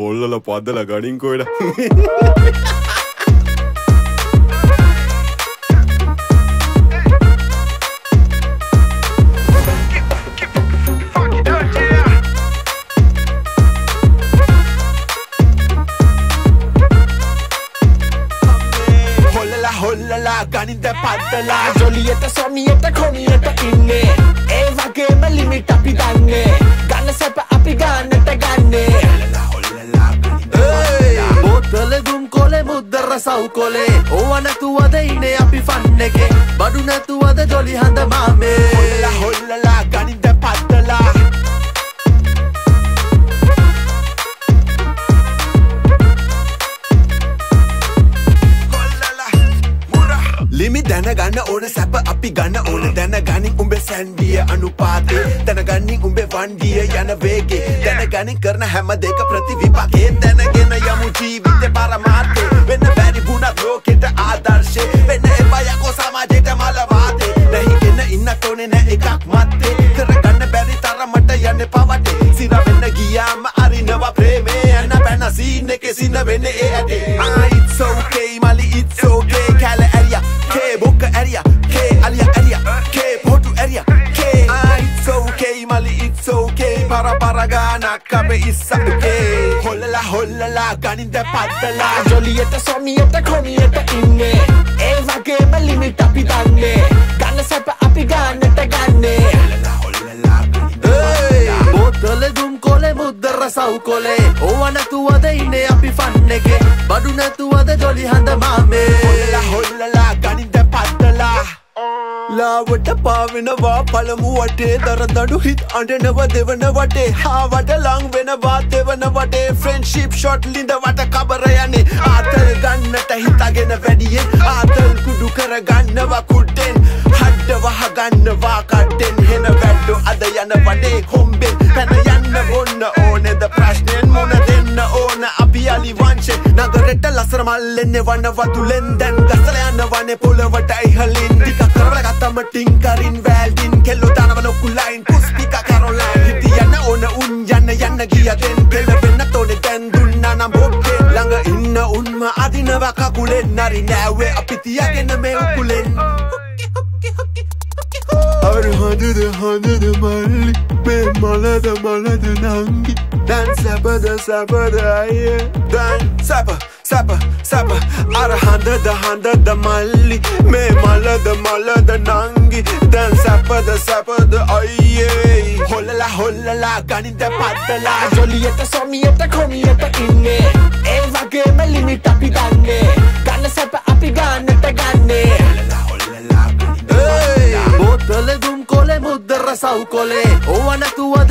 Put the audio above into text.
හොල්ලල පද්දල ගඩින්කොයිඩ හොල්ලලා හොල්ලලා ගනින්ද පද්දලා ජොලියට සොමියට කොමියට ඉන්නේ. ඒ වගේම ලිමිට අපි දන්නේ. කොලෙ මුද්දර සව් කොලේ ඕව නැතුවද ඉනේ අපි ෆන්න එක. බඩු නැතුවද ජොලි හඳ මාමේ. දැනගන්න ඕන සැප අපි ගන්න ඕන. දැනගනින් උඹේ සැන්ඩිය අනුපාතේ. දැනගනින් උඹේ වන්ඩිය යන වේගේ. දැනගනින් කරන හැම දෙක ප්‍රතිවිපාකේ දැනගෙන යමු ජීවිත පරමාර්ථය වෙන්න බැරි වුණත් ලෝකෙට ආදර්ශය වෙන්න එපා යකෝ සමාජයට මලවාතේ නැහිගෙන ඉන්නත් ඕනේ නෑ එකක් මත්තේ. කරගන්න බැරි තරමට යන්න පවටේ සිර වෙන්න ගියාම අරිනවා ප්‍රේමේ. යන පැන සීන් එකේ සින්න වෙන්නේ ඒ ඇටේ. ආ it's okay මලි it's okay. පර පර ගානක් අපේ ඉස්සකේ හොල්ලලා හොල්ලලා ගනින්ද පද්දලා ජොලියට සොමියට කොමියට ඉන්නේ ඒ වගේම ලිමිට අපි දන්නේ ගන්න සැප අපි ගන්නට ගන්නේ බෝතල දුම් කොලෙ මුද්දර සව් කොලේ ඕව නැතුවද ඉනේ අපි ෆන්න එක බඩු නැතුවද ජොලි හඳ මාමේ හොල්ලලා හොල්ලලා ගනින්ද ලාවට පාවෙනවා පළමු වටේ දරදඩු හිත් අඩනව දෙවන වටේ හාවට ලං වෙනවා දෙවන වටේ ෆ්‍රෙන්ශිප් ෂොට් ලිඳ වට කබර යන්නේ. ආතල් ගන්නට හිතගෙන වැඩියෙන් ආතල් කුඩු කර ගන්නවා කුඩ්ඩෙන් හඩ්ඩ වහගන්නවා කට්ටෙන් හෙන වැඩ්ඩු අද යන වඩේ හොම්බෙන් ලසර මල්ලෙන්නේ වන්න වතුලෙන් දැන් ගසල යන්න වනේ පොළවට ඉහලින් ටික කරවල ගත්තම ටින්කරින්. වැල්ඩින් කෙල්ලෝ දානව නොකුලයින් පුස්පික කරොලයින් හිටි යන්න ඕන උන් යන්න යන්න ගියදෙන් පෙළ වෙන්න තෝනේ දැන් දුන්නා නම් බොක්කේ ළඟ ඉන්න උන්ම අදිනවා කකුලෙන්. නරි නෑවේ අපි තියාගෙන මේ උකුලෙන්. අර හොඳද හොඳද මල්ලි. මේ මලද මලද නංගි. දැන් සැපද සැපද අය දැන් සැප සැප සැප අර හඳද හඳද මල්ලි මේ මලද මලද නංගි දැන් සැපද සැපද අයියේ හොල්ලලා හොල්ලලා ගනින්ද පද්දලා ජොලියට සොමියට කොමියට ඉන්නේ ඒ වගේම ලිමිට අපි දන්නේ ගන්න සැප අපි ගන්නට ගන්නේ බෝතල දුම් කොලෙ මුද්දර සව් කොලේ ඕව නැතුවද